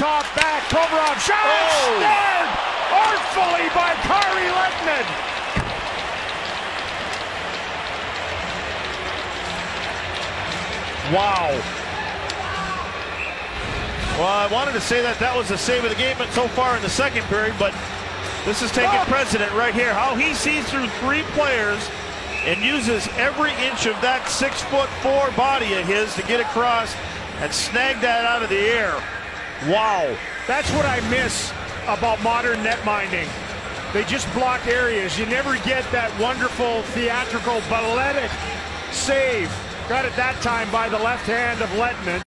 top back. Provorov shot Oh. snared artfully by Kari Lehtonen. Wow. Well, I wanted to say that that was the save of the game so far in the second period, but this is taking precedent right here. How he sees through three players and uses every inch of that six foot four body of his to get across and snag that out of the air. Wow. That's what I miss about modern net minding. They just block areas. You never get that wonderful theatrical balletic save. Got it that time by the left hand of Lehtonen.